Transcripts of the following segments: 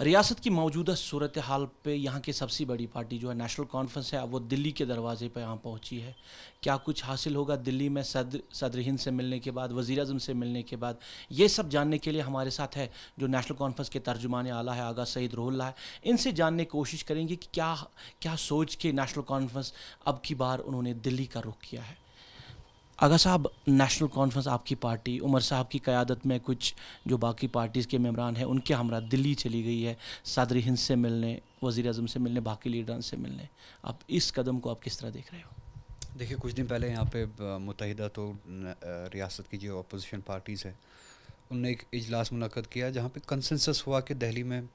रियासत की मौजूदा सूरत हाल पे यहाँ की सबसे बड़ी पार्टी जो है, नेशनल कॉन्फ्रेंस है वो दिल्ली के दरवाजे पे यहाँ पहुँची है। क्या कुछ हासिल होगा दिल्ली में सदर सदर हिंद से मिलने के बाद वज़ी अजम से मिलने के बाद, ये सब जानने के लिए हमारे साथ है जो नेशनल कॉन्फ्रेंस के तर्जुमान आला है, आगा सईद रोल्ला है। इनसे जानने की कोशिश करेंगे कि क्या क्या सोच के नेशनल कॉन्फ्रेंस अब की बार उन्होंने दिल्ली का रुख किया है। आगा साहब नेशनल कॉन्फ्रेंस आपकी पार्टी उमर साहब की क़्यादत में कुछ जो बाकी पार्टीज़ के मेम्बरान हैं, उनके हमरा दिल्ली चली गई है, सदर हिंद से मिलने वज़ी अजम से मिलने, बाकी लीडरान से मिलने। आप इस कदम को आप किस तरह देख रहे हो? देखिए, कुछ दिन पहले यहाँ पे मुतहदा तो रियासत की जो अपोजिशन पार्टीज़ है, उनने एक इजलास मुनद किया जहाँ पे कंसेंसस हुआ कि दिल्ली में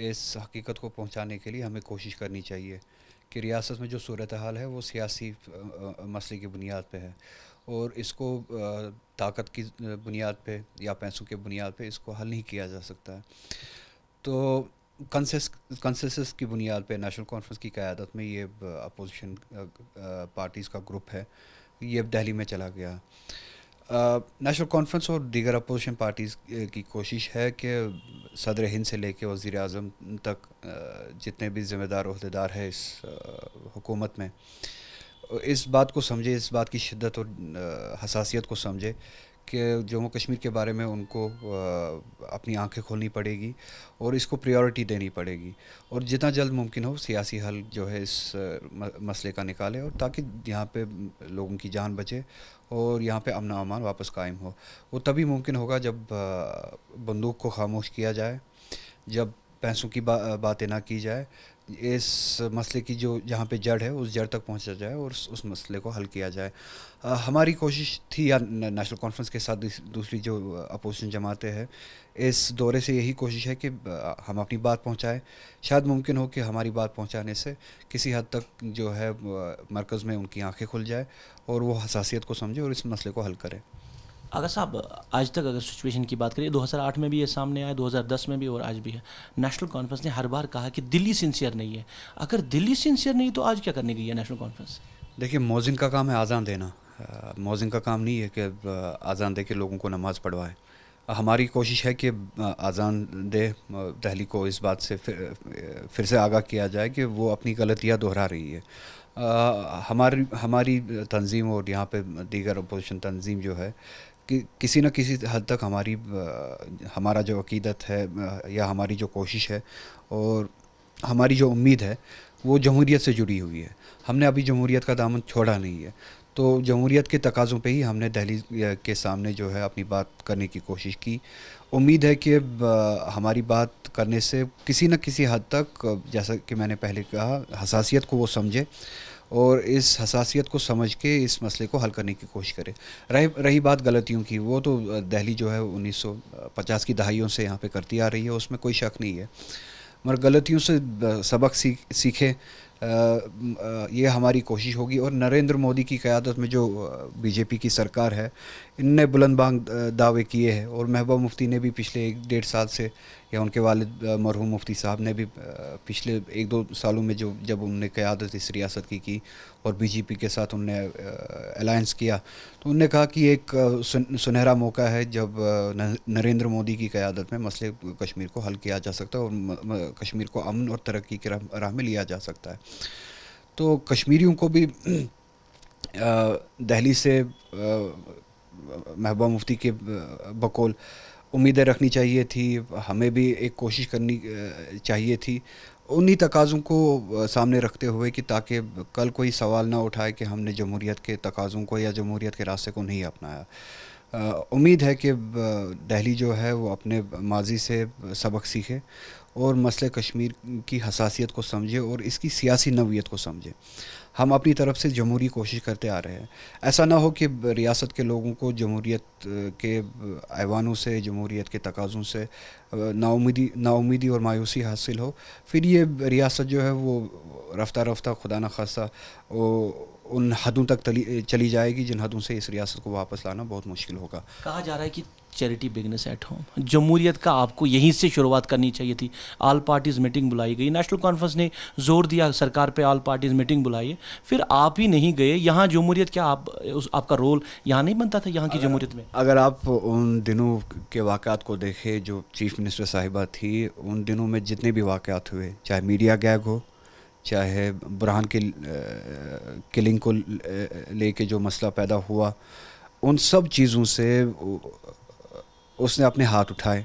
इस हकीकत को पहुँचाने के लिए हमें कोशिश करनी चाहिए कि रियासत में जो सूरत हाल है, वो सियासी मसले की बुनियाद पे है। और इसको ताकत की बुनियाद पे या पैसों के बुनियाद पे इसको हल नहीं किया जा सकता है। तो कंसेस कंसेसस की बुनियाद पे नेशनल कॉन्फ्रेंस की क़्यादत में ये अपोजिशन पार्टीज़ का ग्रुप है, ये दिल्ली में चला गया। नेशनल कॉन्फ्रेंस और दीगर अपोजिशन पार्टीज़ की कोशिश है कि सदर हिंद से लेके वज़ी अजम तक जितने भी ज़िम्मेदार, अहदेदार हैं इस हुकूमत में इस बात को समझे इस बात की शिद्दत और हसासियत को समझे कि जम्मू कश्मीर के बारे में उनको अपनी आँखें खोलनी पड़ेगी और इसको प्रायोरिटी देनी पड़ेगी और जितना जल्द मुमकिन हो सियासी हल जो है इस मसले का निकाले और ताकि यहाँ पे लोगों की जान बचे और यहाँ पे अमन अमान वापस कायम हो। वो तभी मुमकिन होगा जब बंदूक को खामोश किया जाए जब पैसों की बा, बातें ना की जाए इस मसले की जो जहाँ पे जड़ है उस जड़ तक पहुँचा जाए और उस, मसले को हल किया जाए। आ, हमारी कोशिश थी या नेशनल कॉन्फ्रेंस के साथ दूसरी जो अपोजिशन जमाते हैं इस दौरे से यही कोशिश है कि हम अपनी बात पहुँचाएँ। शायद मुमकिन हो कि हमारी बात पहुँचाने से किसी हद तक जो है मरकज़ में उनकी आँखें खुल जाए और वो हसासियत को समझे और इस मसले को हल करें। अगर साहब आज तक अगर सिचुएशन की बात करें 2008 में भी ये सामने आया 2010 में भी और आज भी है। नेशनल कॉन्फ्रेंस ने हर बार कहा कि दिल्ली सिंसियर नहीं है। अगर दिल्ली सिंसियर नहीं तो आज क्या करने गई है नेशनल कॉन्फ्रेंस देखिए मोजिन का काम है आज़ान देना। मोजिन का काम नहीं है कि आज़ान दे के लोगों को नमाज़ पढ़वाए। हमारी कोशिश है कि आज़ान दे दहली को इस बात से फिर, फिर से आगाह किया जाए कि वो अपनी गलतियाँ दोहरा रही है। आ, हमारी हमारी तंजीम और यहाँ पे दीगर अपोजिशन तंजीम जो है कि, किसी न किसी हद तक हमारी हमारा जो अकीदत है या हमारी जो कोशिश है और हमारी जो उम्मीद है, वो जमहूरीत से जुड़ी हुई है। हमने अभी जमहूरीत का दामन छोड़ा नहीं है। तो जमहूरीत के तकाज़ों पे ही हमने दहली के सामने जो है अपनी बात करने की कोशिश की। उम्मीद है कि हमारी बात करने से किसी न किसी हद तक, जैसा कि मैंने पहले कहा, हसासियत को वो समझे और इस हसासियत को समझ के इस मसले को हल करने की कोशिश करे। रही रही बात गलतियों की, वो तो दहली जो है 1950 की दहाइयों से यहाँ पे करती आ रही है, उसमें कोई शक नहीं है। मगर गलतियों से सबक सीख, सीखे ये हमारी कोशिश होगी। और नरेंद्र मोदी की क़्यादत में जो बीजेपी की सरकार है इनने बुलंद बांग दावे किए हैं। और महबूबा मुफ्ती ने भी पिछले एक डेढ़ साल से, या उनके वालिद मरहूम मुफ्ती साहब ने भी पिछले एक दो सालों में जो, जब उनने क़्यादत इस रियासत की की और बीजेपी के साथ उनने अलायंस किया तो उनने कहा कि एक सुनहरा मौका है जब नरेंद्र मोदी की क़्यादत में मसले कश्मीर को हल किया जा सकता है और कश्मीर को अमन और तरक्की की राह में लिया जा सकता है। तो कश्मीरियों को भी दहली से महबूबा मुफ्ती के बकौल उम्मीदें रखनी चाहिए थी, हमें भी एक कोशिश करनी चाहिए थी। उन्हीं तकाज़ों को सामने रखते हुए कि ताकि कल कोई सवाल ना उठाए कि हमने जमहूरीत के तकाज़ों को या जमहूरीत के रास्ते को नहीं अपनाया। उम्मीद है कि दहली जो है वो अपने माजी से सबक सीखे और मसले कश्मीर की हसासियत को समझे और इसकी सियासी नवीयत को समझे। हम अपनी तरफ़ से जमहूरी कोशिश करते आ रहे हैं। ऐसा ना हो कि रियासत के लोगों को जमहूरीत के ऐवानों से जमहूरीत के तकाज़ों से नाउमीदी नाउमीदी और मायूसी हासिल हो। फिर ये रियासत जो है वो रफ्ता रफ्ता खुदा न खासा उन हदों तक चली जाएगी जिन हदों से इस रियासत को वापस लाना बहुत मुश्किल होगा। कहा जा रहा है कि चैरिटी बिज़नेस एट होम जमहूरियत का आपको यहीं से शुरुआत करनी चाहिए थी। आल पार्टीज़ मीटिंग बुलाई गई। नेशनल कॉन्फ्रेंस ने ज़ोर दिया सरकार पे आल पार्टीज़ मीटिंग बुलाई है। फिर आप ही नहीं गए। यहाँ जमहूरियत क्या आप उस आपका रोल यहाँ नहीं बनता था? यहाँ की जमहूरियत में? अगर आप उन दिनों के वाक़ात को देखें जो चीफ़ मिनिस्टर साहिबा थी उन दिनों में जितने भी वाक़ात हुए चाहे मीडिया गैग हो चाहे बुरहान के किलिंग को लेके जो मसला पैदा हुआ उन सब चीज़ों से उसने अपने हाथ उठाए।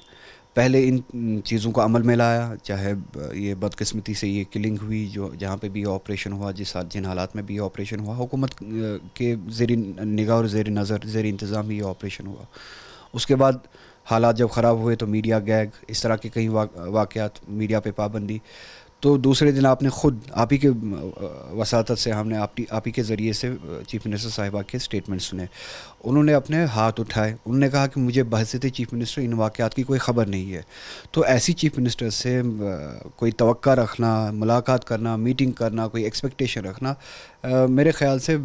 पहले इन चीज़ों को अमल में लाया, चाहे ये बदकस्मती से ये किलिंग हुई, जो जहाँ पे भी ऑपरेशन हुआ, जिस जिन हालात में भी ऑपरेशन हुआ, हुकूमत के ज़ेर निगाह और ज़ेर नज़र, ज़ेर इंतज़ाम ये ऑपरेशन हुआ। उसके बाद हालात जब ख़राब हुए तो मीडिया गैग, इस तरह के कई वाक़ मीडिया पे पाबंदी। तो दूसरे दिन आपने ख़ुद, आप ही के वसात से हमने आप आप ही के ज़रिए से, चीफ़ मिनिस्टर साहिबा के स्टेटमेंट सुने। उन्होंने अपने हाथ उठाए। उन्होंने कहा कि मुझे बहसीत चीफ़ मिनिस्टर इन वाक़ात की कोई ख़बर नहीं है। तो ऐसी चीफ़ मिनिस्टर से कोई तवक्का रखना, मुलाकात करना, मीटिंग करना, कोई एक्सपेक्टेशन रखना मेरे ख़्याल से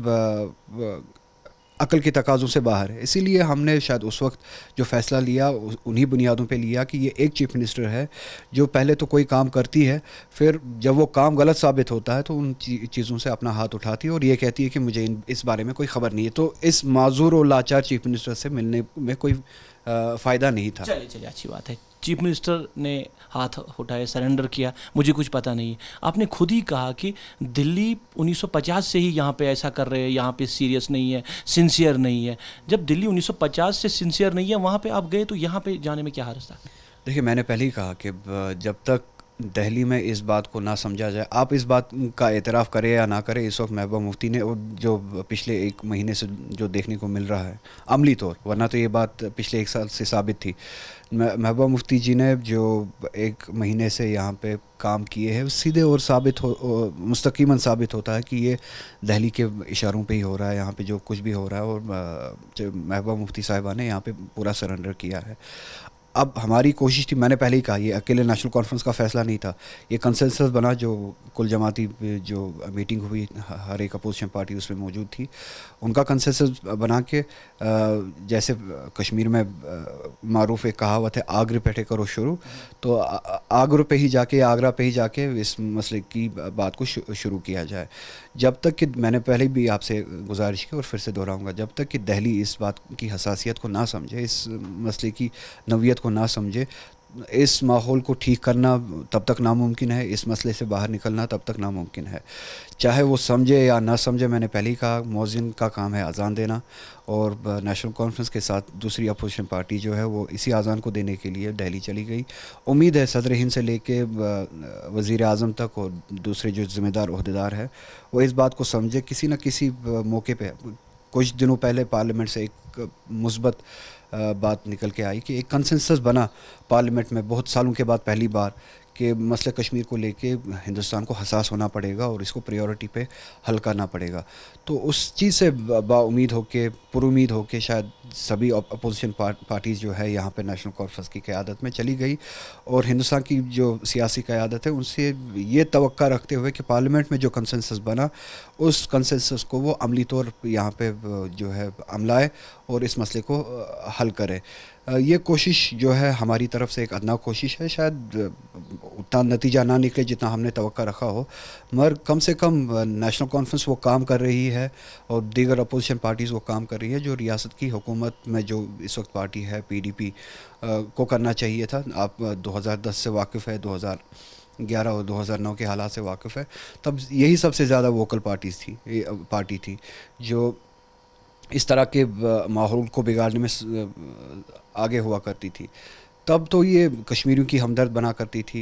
अकल के तकाज़ों से बाहर है। इसीलिए हमने शायद उस वक्त जो फ़ैसला लिया उन्हीं बुनियादों पे लिया कि ये एक चीफ़ मिनिस्टर है, जो पहले तो कोई काम करती है, फिर जब वो काम गलत साबित होता है तो उन चीज़ों से अपना हाथ उठाती है और ये कहती है कि मुझे इस बारे में कोई ख़बर नहीं है। तो इस माजूर और लाचार चीफ़ मिनिस्टर से मिलने में कोई फ़ायदा नहीं था। चलिए चलिए, अच्छी बात है। चीफ मिनिस्टर ने हाथ उठाए, सरेंडर किया। मुझे कुछ पता नहीं आपने खुद ही कहा कि दिल्ली 1950 से ही यहाँ पे ऐसा कर रहे हैं, यहाँ पे सीरियस नहीं है, सिंसियर नहीं है। जब दिल्ली 1950 से सिंसियर नहीं है, वहाँ पे आप गए तो यहाँ पे जाने में क्या हर्ज था देखिए, मैंने पहले ही कहा कि जब तक दहली में इस बात को ना समझा जाए, आप इस बात का एतराफ़ करें या ना करें इस वक्त महबूबा मुफ्ती ने जो पिछले एक महीने से जो देखने को मिल रहा है, अमली तौर, वरना तो ये बात पिछले एक साल से साबित थी। महबूबा मुफ्ती जी ने जो एक महीने से यहाँ पे काम किए हैं सीधे और साबित हो मुस्तकीमन साबित होता है कि ये दहली के इशारों पे ही हो रहा है, यहाँ पे जो कुछ भी हो रहा है और महबूबा मुफ्ती साहिबा ने यहाँ पे पूरा सरेंडर किया है। अब हमारी कोशिश थी, मैंने पहले ही कहा, ये अकेले नेशनल कॉन्फ्रेंस का फ़ैसला नहीं था। ये कंसेंसस बना जो कुल जमाती, जो मीटिंग हुई, हर एक अपोजिशन पार्टी उसमें मौजूद थी। उनका कंसेंसस बना के जैसे कश्मीर में मरूफ एक कहावत है आगरे पे करो शुरू। तो आगरे पे ही जाके, आगरा पे ही जाके इस मसले की बात को शुरू किया जाए। जब तक कि मैंने पहले भी आपसे गुजारिश की और फिर से दोहराऊँगा, जब तक कि दहली इस बात की हसासियत को ना समझे, इस मसले की नवीयत को ना समझे इस माहौल को ठीक करना तब तक नामुमकिन है, इस मसले से बाहर निकलना तब तक नामुमकिन है। चाहे वो समझे या ना समझे, मैंने पहले ही कहा, मौजिन का काम है अजान देना और नेशनल कॉन्फ्रेंस के साथ दूसरी अपोजिशन पार्टी जो है वो इसी अजान को देने के लिए दिल्ली चली गई। उम्मीद है सदर हिंद से लेके वज़ी अजम तक और दूसरे जो ज़िम्मेदार अहदेदार है, वो इस बात को समझे। किसी न किसी मौके पर कुछ दिनों पहले पार्लियामेंट से एक मुस्बत बात निकल के आई कि एक कंसेंसस बना पार्लियामेंट में बहुत सालों के बाद पहली बार कि मसले कश्मीर को लेके हिंदुस्तान को हसास होना पड़ेगा और इसको प्रायोरिटी पे हल करना पड़ेगा। तो उस चीज़ से बाउमीद होके पुरुद होके शायद सभी अपोजिशन पार्टीज़ जो है यहाँ पे नेशनल कॉन्फ्रेंस की क़्यादत में चली गई और हिंदुस्तान की जो सियासी क़्यादत है उनसे ये तो रखते हुए कि पार्लियामेंट में जो कंसेंसस बना, उस कंसेंसस को वो अमली तौर यहाँ पे जो है अमलाए और इस मसले को हल करे। ये कोशिश जो है हमारी तरफ़ से एक अदना कोशिश है, शायद उतना नतीजा ना निकले जितना हमने तो रखा हो। मगर कम से कम नेशनल कॉन्फ्रेंस वो काम कर रही है और दीगर अपोजिशन पार्टीज़ वो काम कर रही है जो रियासत की हुकूमत में जो इस वक्त पार्टी है पीडीपी को करना चाहिए था। आप 2010 से वाकिफ़ है 2011 और 2009 के हालात से वाकिफ़ है, तब यही सबसे ज़्यादा वोकल पार्टीज़ थी पार्टी थी, जो इस तरह के माहौल को बिगाड़ने में आगे हुआ करती थी। तब तो ये कश्मीरियों की हमदर्द बना करती थी।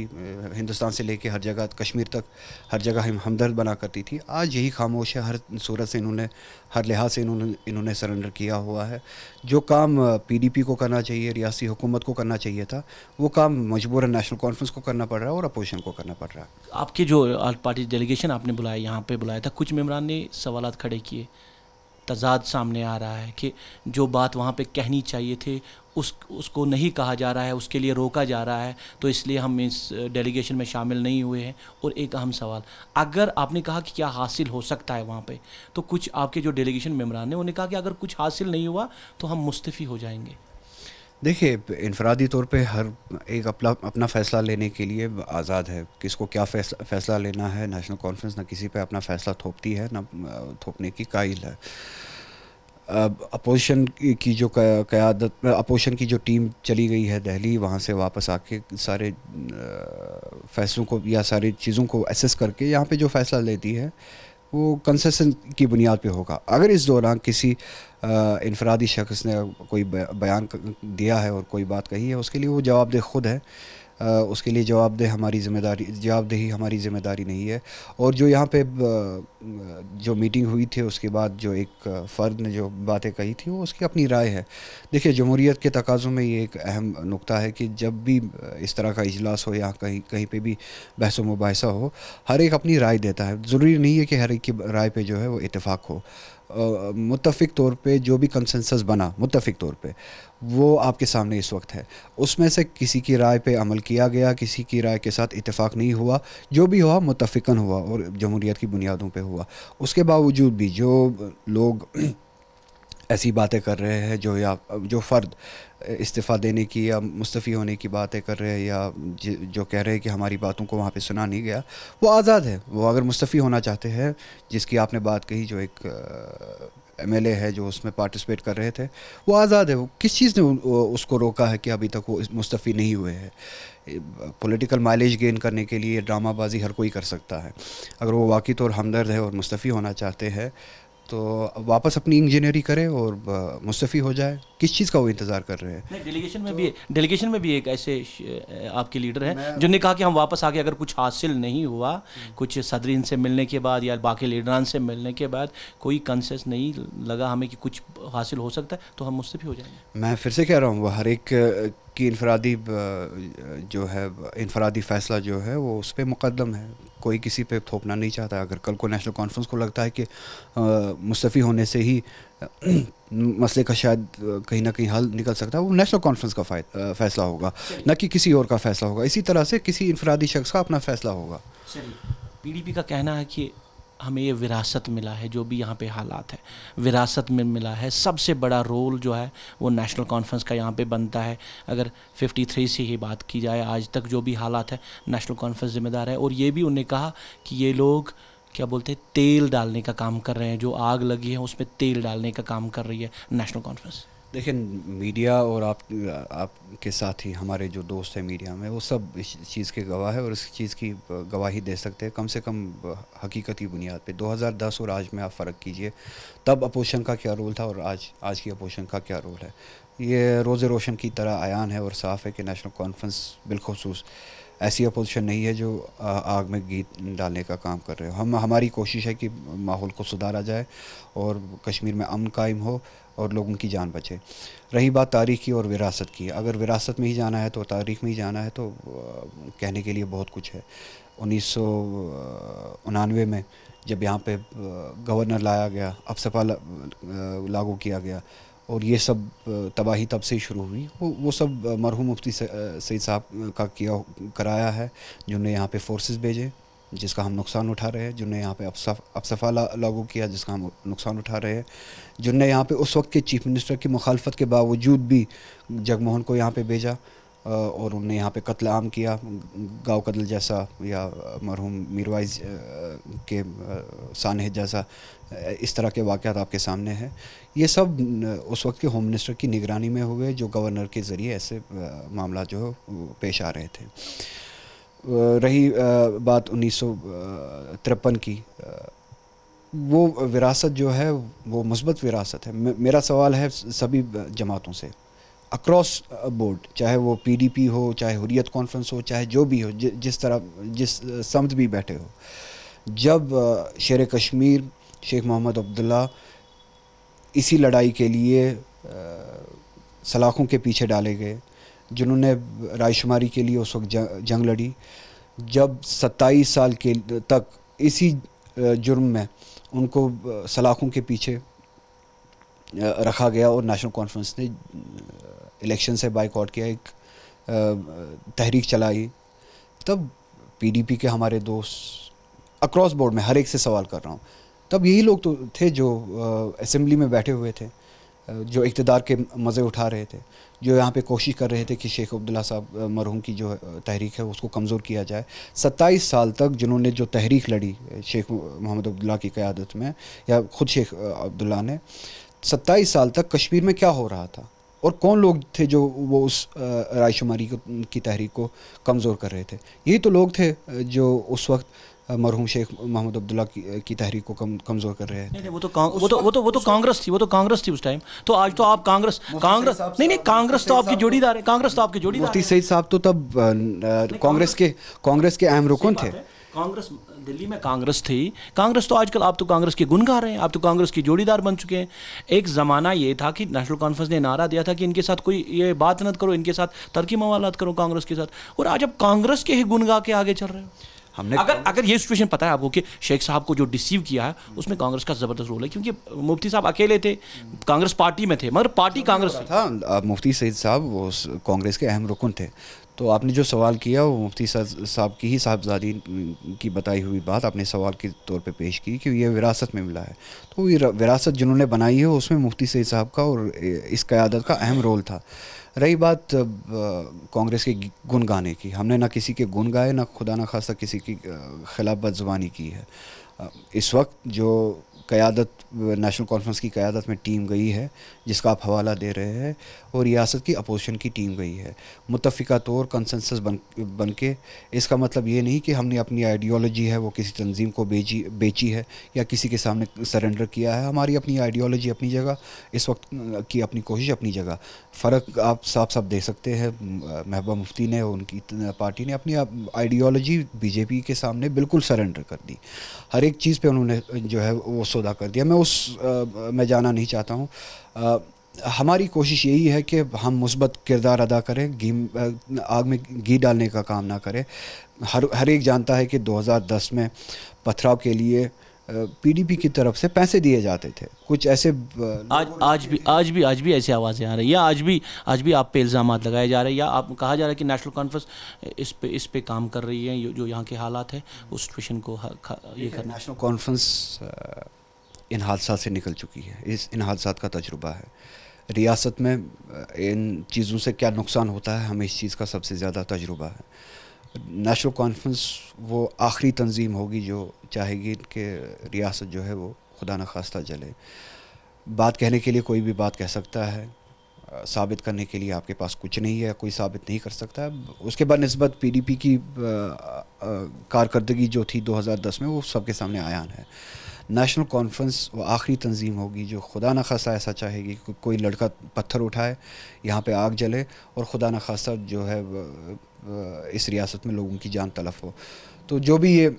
हिंदुस्तान से लेके हर जगह, कश्मीर तक हर जगह हमदर्द बना करती थी। आज यही खामोश है, हर सूरत से इन्होंने, हर लिहाज से इन्होंने इन्होंने सरेंडर किया हुआ है। जो काम पीडीपी को करना चाहिए, रियासी हुकूमत को करना चाहिए था, वो काम मजबूर नेशनल कॉन्फ्रेंस को करना पड़ रहा है और अपोजिशन को करना पड़ रहा है। आपके जो पार्टी डेलीगेशन आपने बुलाया, यहाँ पर बुलाया था, कुछ मेम्बरान ने सवाल खड़े किए? तजाद सामने आ रहा है कि जो बात वहाँ पे कहनी चाहिए थी, उस, उसको नहीं कहा जा रहा है, उसके लिए रोका जा रहा है तो इसलिए हम इस डेलीगेशन में शामिल नहीं हुए हैं। और एक अहम सवाल, अगर आपने कहा कि क्या हासिल हो सकता है वहाँ पे तो कुछ आपके जो डेलीगेशन मेम्बरान ने उन्होंने कहा कि अगर कुछ हासिल नहीं हुआ तो हम मुस्तफ़ी हो जाएँगे। देखिए इनफरादी तौर पे हर एक अपना अपना फ़ैसला लेने के लिए आज़ाद है। किसको क्या फैसला फ़ैसला लेना है? नेशनल कॉन्फ्रेंस ना किसी पे अपना फ़ैसला थोपती है, ना, थोपने की कायल है। अपोजिशन की जो क़्यादत, अपोजिशन की जो टीम चली गई है दिल्ली, वहाँ से वापस आके सारे फ़ैसलों को या सारी चीज़ों को एसेस करके यहाँ पे जो फ़ैसला लेती है वो कंसेसन की बुनियाद पे होगा। अगर इस दौरान किसी इनफरादी शख्स ने कोई बयान दिया है और कोई बात कही है, उसके लिए वो जवाबदेह खुद है। उसके लिए जवाबदेह हमारी ज़िम्मेदारी, जवाबदेही हमारी ज़िम्मेदारी नहीं है। और जो यहाँ पे जो मीटिंग हुई थी, उसके बाद जो एक फ़र्द ने जो बातें कही थी, वो उसकी अपनी राय है। देखिए जमहूरीत के तकाज़ों में ये एक अहम नुकता है कि जब भी इस तरह का इजलास हो या कहीं कहीं पर भी बहस मुबासा हो, हर एक अपनी राय देता है। ज़रूरी नहीं है कि हर एक की राय पर जो है वो इतफ़ाक़ हो। मुतफ़िक तौर पे जो भी कंसेंसस बना मुतफ़िक तौर पे, वो आपके सामने इस वक्त है। उसमें से किसी की राय पे अमल किया गया, किसी की राय के साथ इतफ़ाक़ नहीं हुआ। जो भी हुआ मुतफ़िकन हुआ और जमहूरीत की बुनियादों पे हुआ। उसके बावजूद भी जो लोग ऐसी बातें कर रहे हैं, जो या, जो फ़र्द इस्तीफ़ा देने की या मुस्तफ़ी होने की बातें कर रहे हैं या जो कह रहे हैं कि हमारी बातों को वहाँ पे सुना नहीं गया, वो आज़ाद है। वो अगर मुस्तफ़ी होना चाहते हैं, जिसकी आपने बात कही, जो एक एमएलए है, जो उसमें पार्टिसिपेट कर रहे थे, वो आज़ाद है। वो किस चीज़ ने उसको रोका है कि अभी तक वो मुस्तफ़ी नहीं हुए हैं? पॉलिटिकल माइलेज गेन करने के लिए ड्रामाबाजी हर कोई कर सकता है। अगर वो वाकई तौर हमदर्द है और मुस्तफ़ी होना चाहते हैं तो वापस अपनी इंजीनियरिंग करें और मुस्तफ़ी हो जाए। किस चीज़ का वो इंतज़ार कर रहे हैं? डेलीगेशन में तो, भी डेलीगेशन में भी एक ऐसे आपके लीडर हैं जिन्होंने कहा कि हम वापस आके अगर कुछ हासिल नहीं हुआ हम्म। कुछ सदरीन से मिलने के बाद या बाकी लीडरान से मिलने के बाद कोई कंसेस नहीं लगा हमें कि कुछ हासिल हो सकता है तो हम मुस्तफ़ी हो जाएँगे। मैं फिर से कह रहा हूँ वो हर एक की इनफरादी जो है इनफरादी फ़ैसला जो है वो उस पर मुकदम है। कोई किसी पे थोपना नहीं चाहता। अगर कल को नेशनल कॉन्फ्रेंस को लगता है कि मुस्तफ़ी होने से ही मसले का शायद कहीं ना कहीं हल निकल सकता है वो नेशनल कॉन्फ्रेंस का फ़ैसला होगा। न कि किसी और का फ़ैसला होगा। इसी तरह से किसी इनफरादी शख्स का अपना फ़ैसला होगा। पीडीपी का कहना है कि हमें ये विरासत मिला है, जो भी यहाँ पे हालात है। विरासत में मिला है। सबसे बड़ा रोल जो है, वो नेशनल कॉन्फ्रेंस का यहाँ पे बनता है। अगर 53 से ही बात की जाए, आज तक जो भी हालात है, नेशनल कॉन्फ्रेंस जिम्मेदार है। और ये भी उन्हें कहा कि ये लोग, क्या बोलते हैं, तेल डालने का काम कर रहे हैं। जो आग लगी है, उसमें तेल डालने का काम कर रही है नेशनल कॉन्फ्रेंस। देखिए मीडिया और आप, आपके साथ ही हमारे जो दोस्त हैं मीडिया में, वो सब इस चीज़ के गवाह है और इस चीज़ की गवाही दे सकते हैं। कम से कम, हकीकत बुनियाद पे। 2010 और आज में आप फ़र्क कीजिए। तब अपोशन का क्या रोल था और आज आज की अपोशन का क्या रोल है? ये रोज़ रोशन की तरह आयान है और साफ़ है कि नेशनल कॉन्फ्रेंस बिलखसूस ऐसी अपोजिशन नहीं है जो आग में गीत डालने का काम कर रहे हो। हम, हमारी कोशिश है कि माहौल को सुधारा जाए और कश्मीर में अमन कायम हो। और लोगों की जान बचे। रही बात तारीख की और विरासत की। अगर विरासत में ही जाना है तो तारीख में ही जाना है तो कहने के लिए बहुत कुछ है। उन्नीस में जब यहाँ पे गवर्नर लाया गया अफसफा लागू किया गया और ये सब तबाही तब से ही शुरू हुई। वो वो सब मरहूम मुफ्ती सईद साहब का किया, कराया है, जिन्होंने यहाँ पे फोर्सेस भेजे। जिसका हम नुकसान उठा रहे हैं जिनने यहाँ पे अफसफ़ा लागू किया, जिसका हम नुकसान उठा रहे हैं जिनने यहाँ पे उस वक्त के चीफ मिनिस्टर की मुखालफत के बावजूद भी जगमोहन को यहाँ पे भेजा और उनने यहाँ पे कत्ल आम किया, गाँव कत्ल जैसा या मरहूम मीरवाइज के सानह जैसा इस तरह के वाक़ आपके सामने हैं। ये सब उस वक्त के होम मिनिस्टर की निगरानी में हुए, जो गवर्नर के ज़रिए ऐसे मामला जो पेश आ रहे थे। रही बात उन्नीस सौ तिरपन की। वो विरासत जो है वो मुस्बत विरासत है। मेरा सवाल है सभी जमातों से। अक्रॉस बोर्ड चाहे वो पीडीपी हो चाहे हुरियत कॉन्फ्रेंस हो चाहे जो भी हो ज, जिस तरह जिस समत भी बैठे हो। जब शेर कश्मीर शेख मोहम्मद अब्दुल्ला इसी लड़ाई के लिए सलाखों के पीछे डाले गए जिन्होंने रायशुमारी के लिए उस वक्त जंग लड़ी। जब 27 साल के तक इसी जुर्म में उनको सलाखों के पीछे रखा गया और नेशनल कॉन्फ्रेंस ने इलेक्शन से बाइकआउट किया, एक तहरीक चलाई। तब पीडीपी के हमारे दोस्त अक्रॉस बोर्ड में हर एक से सवाल कर रहा हूँ। तब यही लोग तो थे जो असेंबली में बैठे हुए थे जो इकतदार के मज़े उठा रहे थे। जो यहाँ पे कोशिश कर रहे थे कि शेख अब्दुल्ला साहब मरहूम की जो तहरीक है, उसको कमज़ोर किया जाए। सत्ताईस साल तक जिन्होंने जो तहरीक लड़ी शेख मोहम्मद अब्दुल्ला की क़्यादत में, या ख़ुद शेख अब्दुल्ला ने, सत्ताईस साल तक कश्मीर में क्या हो रहा था? और कौन लोग थे जो वो उस रायशुमारी की तहरीक को कमज़ोर कर रहे थे? यही तो लोग थे जो उस वक्त मरहूम शेख मोहम्मद अब्दुल्ला की, की तहरीक को कम कमज़ोर कर रहे हैं। नहीं, नहीं वो तो वो तो वो तो वो तो कांग्रेस थी वो तो कांग्रेस थी उस टाइम। तो आज तो आप कांग्रेस कांग्रेस नहीं नहीं कांग्रेस तो आपकी जोड़ीदार है कांग्रेस तो आपके जोड़ीदार मुफ्ती सईद साहब तो तब कांग्रेस के कांग्रेस के अहम रुकन थे। कांग्रेस दिल्ली में कांग्रेस थी। कांग्रेस तो आजकल आप तो कांग्रेस के गुण गा रहे हैं आप तो कांग्रेस की जोड़ीदार बन चुके हैं। एक ज़माना ये था कि नेशनल कॉन्फ्रेंस ने नारा दिया था कि इनके साथ कोई ये बात मत करो इनके साथ तरकी मवालत करो कांग्रेस के साथ। और आज आप कांग्रेस के ही गुण गा के आगे चल रहे हो। हमने अगर अगर ये सिचुएशन पता है आपको कि शेख साहब को जो डिसीव किया है उसमें कांग्रेस का ज़बरदस्त रोल है क्योंकि मुफ्ती साहब अकेले थे कांग्रेस पार्टी में थे मगर पार्टी कांग्रेस था मुफ्ती सईद साहब वो कांग्रेस के अहम रुकन थे। तो आपने जो सवाल किया वो मुफ्ती साहब की ही साहबजादी की बताई हुई बात आपने सवाल के तौर पे पेश की कि ये विरासत में मिला है। तो ये विरासत जिन्होंने बनाई है उसमें मुफ्ती सईद साहब का और इस क़्यादत का अहम रोल था। रही बात कांग्रेस के गुन गाने की। हमने ना किसी के गुन गाए, ना खुदा ना खासा किसी की खिलाफ बदजुबानी की है। इस वक्त जो क़्यादत, नेशनल कॉन्फ्रेंस की क़्यादत में टीम गई है, जिसका आप हवाला दे रहे हैं, और रियासत की अपोजिशन की टीम गई है। मुतफ़ा तौर कंसेंसस बन बन के इसका मतलब ये नहीं कि हमने अपनी आइडियोलॉजी है, वो किसी तंजीम को बेची बेची है, या किसी के सामने सरेंडर किया है। हमारी अपनी आइडियोलॉजी अपनी जगह, इस वक्त, की अपनी कोशिश, अपनी जगह। फ़र्क आप साफ़ साफ़ देख सकते हैं, महबूबा मुफ्ती ने, उनकी पार्टी ने अपनी आइडियोलॉजी बीजेपी के सामने बिल्कुल सरेंडर कर दी। हर एक चीज़ पर उन्होंने जो है, वो सौदा कर दिया। मैं उस आ, मैं जाना नहीं चाहता हूँ। हमारी कोशिश यही है कि हम मुस्बत किरदार अदा करें घी आग में घी डालने का काम ना करें। हर हर एक जानता है कि 2010 में पथराव के लिए पीडीपी की तरफ़ से पैसे दिए जाते थे। कुछ ऐसे आज आज भी आज भी आज भी ऐसी आवाज़ें आ रही या आज भी आज भी आप पे इल्ज़ाम लगाए जा रहे हैं या आप कहा जा रहा है कि नेशनल कॉन्फ्रेंस इस पे इस पे काम कर रही है जो यहाँ के हालात है उस सिचुएशन को ये कर नेशनल कॉन्फ्रेंस इन हादसा से निकल चुकी है। इस, इन हादसा का तजुर्बा है। रियासत में इन चीज़ों से क्या नुकसान होता है, हमें इस चीज़ का सबसे ज़्यादा तजुर्बा है। नेशनल कॉन्फ्रेंस वो आखिरी तंजीम होगी जो चाहेगी कि रियासत जो है वो खुदा न खास्ता जले। बात कहने के लिए कोई भी बात कह सकता है। साबित करने के लिए आपके पास कुछ नहीं है, कोई साबित नहीं कर सकता। उसके बाद नस्बत पीडीपी की कारकर्दगी जो थी 2010 में, वो सबके सामने आयान है। नेशनल कॉन्फ्रेंस वो आखिरी तंजीम होगी जो खुदा न खासा ऐसा चाहेगी कि कोई लड़का पत्थर उठाए, यहाँ पे आग जले और खुदा न खासा जो है इस रियासत में लोगों की जान तलफ हो। तो जो भी ये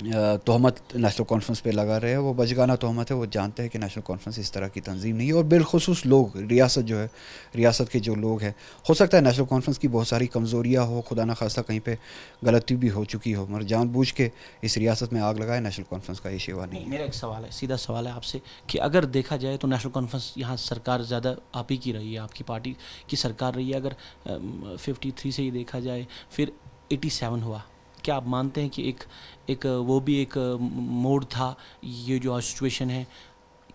तहमत नेशनल कॉन्फ्रेंस पे लगा रहे हैं। वो बजगाना तहमत है, वो जानते हैं कि नेशनल कॉन्फ्रेंस इस तरह की तंजीम नहीं है और बिलखसूस लोग, रियासत जो है, रियासत के जो लोग हैं, हो सकता है नेशनल कॉन्फ्रेंस की बहुत सारी कमज़ोरियाँ हो, खुदा न खासा कहीं पे गलती भी हो चुकी हो, मगर जानबूझ के इस रियासत में आग लगाए नेशनल कॉन्फ्रेंस का ये शेवा नहीं नहीं मेरा एक सवाल है, सीधा सवाल है आपसे कि अगर देखा जाए तो नेशनल कॉन्फ्रेंस यहाँ सरकार ज़्यादा आप ही की रही है, आपकी पार्टी की सरकार रही है, अगर फिफ्टी से ही देखा जाए, फिर एटी हुआ। क्या आप मानते हैं कि एक एक, वो भी एक मोड था, ये जो आज सिचुएशन है?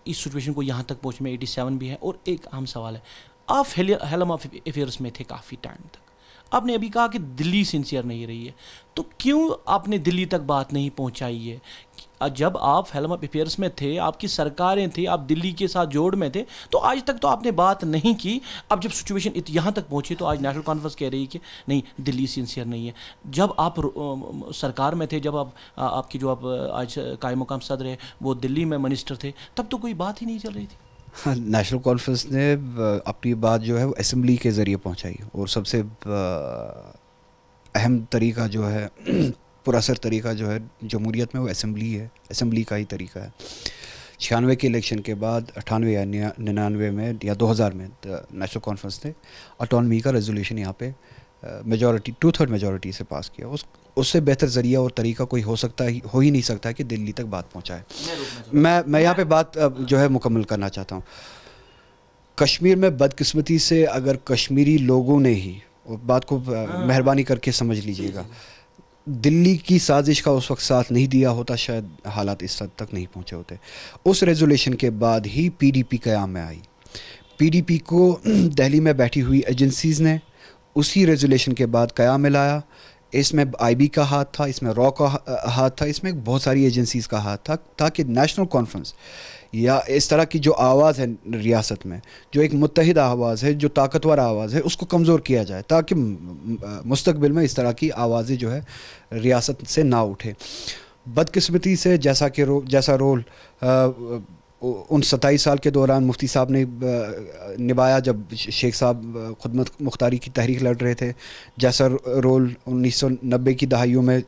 इस सिचुएशन को यहाँ तक पहुँच में एटी सेवन भी है और एक आम सवाल है। आप हेलम ऑफ़ अफेयर्स में थे काफ़ी टाइम तक। आपने अभी कहा कि दिल्ली सिंसियर नहीं रही है। तो क्यों आपने दिल्ली तक बात नहीं पहुंचाई है? जब आप फ़िल्म अफेयर्स में थे, आपकी सरकारें थी, आप दिल्ली के साथ जोड़ में थे तो आज तक तो आपने बात नहीं की। अब जब सिचुएशन यहाँ तक पहुँची तो आज नेशनल कॉन्फ्रेंस कह रही है कि, नहीं, दिल्ली सिंसियर नहीं है। जब आप सरकार में थे, जब आप आपकी जो आप आज कायम मुकाम सदर है वो दिल्ली में मिनिस्टर थे, तब तो कोई बात ही नहीं चल रही थी। नेशनल कॉन्फ्रेंस ने अपनी बात जो है वो असम्बली के ज़रिए पहुंचाई। और सबसे अहम तरीका जो है पुरसर तरीका जो है जमहूरीत में वो असम्बली है असम्बली का ही तरीका है। छियानवे के इलेक्शन के बाद अठानवे या निन्यानवे में या 2000 में नेशनल कॉन्फ्रेंस ने अटोनमी का रेजोल्यूशन यहाँ पे मेजॉरिटी टू थर्ड मेजॉरिटी से पास किया। उस उससे बेहतर ज़रिया और तरीका कोई हो सकता ही हो ही नहीं सकता कि दिल्ली तक बात पहुँचाए। मैं मैं यहाँ पे बात जो है मुकम्मल करना चाहता हूँ। कश्मीर में बदकिस्मती से अगर कश्मीरी लोगों ने ही बात को हाँ। मेहरबानी करके समझ लीजिएगा। दिल्ली की साजिश का उस वक्त साथ नहीं दिया होता, शायद हालात इस हद तक नहीं पहुँचे होते। उस रेजोल्यूशन के बाद ही पीडीपी क़याम में आई। पीडीपी को दिल्ली में बैठी हुई एजेंसीज़ ने उसी रेजोल्यूशन के बाद क़्याम में लाया। इसमें आईबी का हाथ था, इसमें रॉ का हाथ था, इसमें बहुत सारी एजेंसीज़ का हाथ था, ताकि नेशनल कॉन्फ्रेंस या इस तरह की जो आवाज़ है रियासत में, जो एक मुतहद आवाज़ है, जो ताकतवर आवाज़ है, उसको कमज़ोर किया जाए ताकि मुस्तबिल में इस तरह की आवाज़ें जो है रियासत से ना उठे। बदकस्मती से जैसा कि रो, जैसा रोल उन सताईस साल के दौरान मुफ्ती साहब ने निभाया जब शेख साहब खुदमत मुख्तारी की तहरीक लड़ रहे थे। जैसा रोल 1990 की दहाइयों में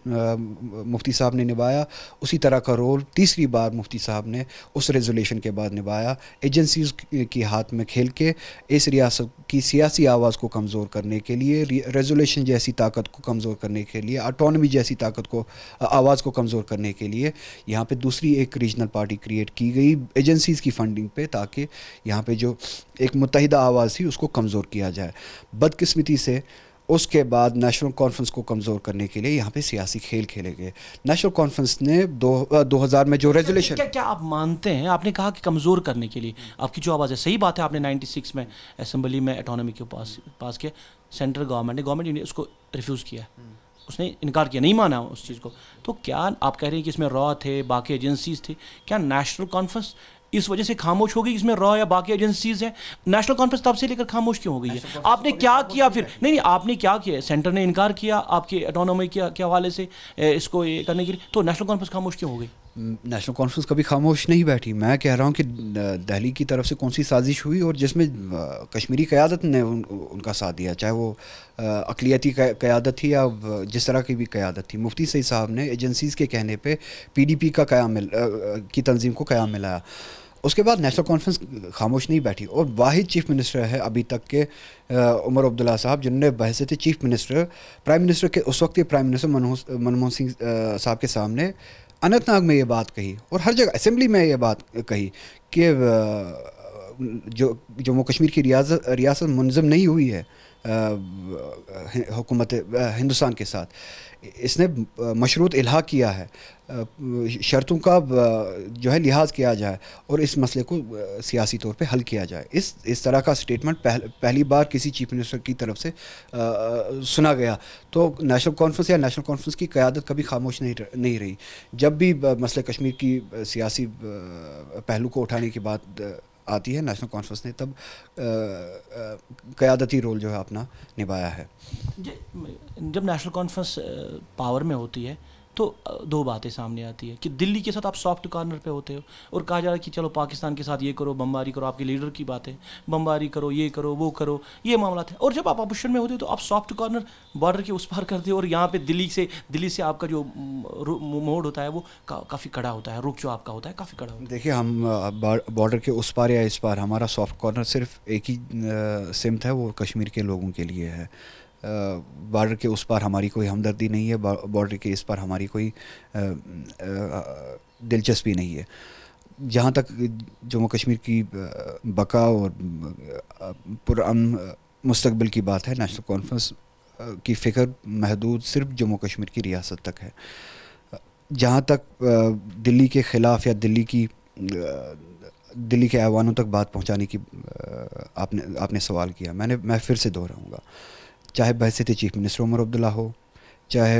मुफ्ती साहब ने निभाया। उसी तरह का रोल तीसरी बार मुफ्ती साहब ने उस रेजोल्यूशन के बाद निभाया, एजेंसीज की हाथ में खेल के, इस रियासत की सियासी आवाज़ को कमज़ोर करने के लिए रेजोल्यूशन जैसी ताकत को कमज़ोर करने के लिए आटोनमी जैसी ताकत को आवाज़ को कमज़ोर करने के लिए, यहाँ पर दूसरी एक रीजनल पार्टी क्रिएट की गई। एजेंसीज़ की फ़ंडिंग पे ताकि यहाँ पे जो एक मुतहदा आवाज़ थी उसको कमज़ोर किया जाए। बदकिस्मती से उसके बाद नेशनल कॉन्फ्रेंस को कमज़ोर करने के लिए यहाँ पे सियासी खेल खेले गए। नेशनल कॉन्फ्रेंस ने दो दो हज़ार में जो रेजोल्यूशन क्या क्या आप मानते हैं? आपने कहा कि कमज़ोर करने के लिए। आपकी जो आवाज़ है सही बात है आपने 96 में असम्बली में एटोनॉमी के पास पास किया। सेंट्रल गवर्नमेंट ने गवर्नमेंट ने उसको रिफ्यूज़ किया। उसने इनकार किया नहीं माना उस चीज़ को। तो क्या आप कह रहे हैं कि इसमें रॉ थे बाकी एजेंसीज थे? क्या नेशनल कॉन्फ्रेंस इस वजह से खामोश हो गई इसमें रॉ या बाकी एजेंसीज है? नेशनल कॉन्फ्रेंस तब से लेकर खामोश क्यों हो गई है आपने क्या किया फिर? नहीं नहीं आपने क्या किया? सेंटर ने इनकार किया आपके अटोनॉमी के, के हवाले से इसको ये करने के लिए। तो नेशनल कॉन्फ्रेंस खामोश क्यों हो गई? नेशनल कॉन्फ्रेंस कभी खामोश नहीं बैठी। मैं कह रहा हूँ कि दिल्ली की तरफ़ से कौन सी साजिश हुई और जिसमें कश्मीरी क़्यादत ने उन, उनका साथ दिया चाहे वो अकलीती क़्यादत थी या जिस तरह की भी क़्यादत थी। मुफ्ती सईद साहब ने एजेंसीज़ के कहने पे पीडीपी का क़्याम की तंजीम को क़्याम मिलाया। उसके बाद नेशनल कॉन्फ्रेंस खामोश नहीं बैठी और वाहिद चीफ मिनिस्टर है अभी तक के उमर अब्दुल्ला साहब जिनने जिन्होंने बहसीत चीफ मिनिस्टर प्राइम मिनिस्टर के उस वक्त के प्राइम मिनिस्टर मनमोहन सिंह साहब के सामने अनंतनाग में ये बात कही और हर जगह असम्बली में ये बात कही कि जो जम्मू कश्मीर की रियासत रियासत मुनजम नहीं हुई है हुकूमत हिंदुस्तान के साथ। इसने मशरूत इलाहा किया है। शर्तों का जो है लिहाज किया जाए और इस मसले को सियासी तौर पे हल किया जाए। इस इस तरह का स्टेटमेंट पहल, पहली बार किसी चीफ मिनिस्टर की तरफ़ से आ, सुना गया। तो नेशनल कॉन्फ्रेंस या नेशनल कॉन्फ्रेंस की क़्यादत कभी खामोश नहीं नहीं रही। जब भी मसले कश्मीर की सियासी पहलू को उठाने की बात आती है नेशनल कॉन्फ्रेंस ने, तब क़्यादती रोल जो है अपना निभाया है। जब नेशनल कॉन्फ्रेंस पावर में होती है तो दो बातें सामने आती है कि दिल्ली के साथ आप सॉफ्ट कॉर्नर पे होते हो और कहा जा रहा है कि चलो पाकिस्तान के साथ ये करो बमबारी करो आपके लीडर की बातें बमबारी करो ये करो वो करो ये मामला थे। और जब आप अपोजिशन में होते हो तो आप सॉफ्ट कॉर्नर बॉर्डर के उस पार करते हो और यहाँ पे दिल्ली से दिल्ली से आपका जो मोड होता है वो का, काफ़ी कड़ा होता है रुख जो आपका होता है काफ़ी कड़ा होता है। देखिए हम बॉर्डर के उस पार या इस पार हमारा सॉफ्ट कॉर्नर सिर्फ़ एक ही सिमत है वो कश्मीर के लोगों के लिए है। बॉर्डर के उस पार हमारी कोई हमदर्दी नहीं है बॉर्डर के इस पार हमारी कोई दिलचस्पी नहीं है। जहाँ तक जम्मू कश्मीर की बका और पुरअन मुस्तबिल की बात है, नेशनल कॉन्फ्रेंस की फ़िक्र महदूद सिर्फ़ जम्मू कश्मीर की रियासत तक है। जहाँ तक दिल्ली के ख़िलाफ़ या दिल्ली की दिल्ली के ऐवानों तक बात पहुँचाने की आपने आपने सवाल किया, मैंने, मैं फिर से दोहराऊँगा। चाहे बहसीत चीफ मिनिस्टर उमर अब्दुल्ला हो, चाहे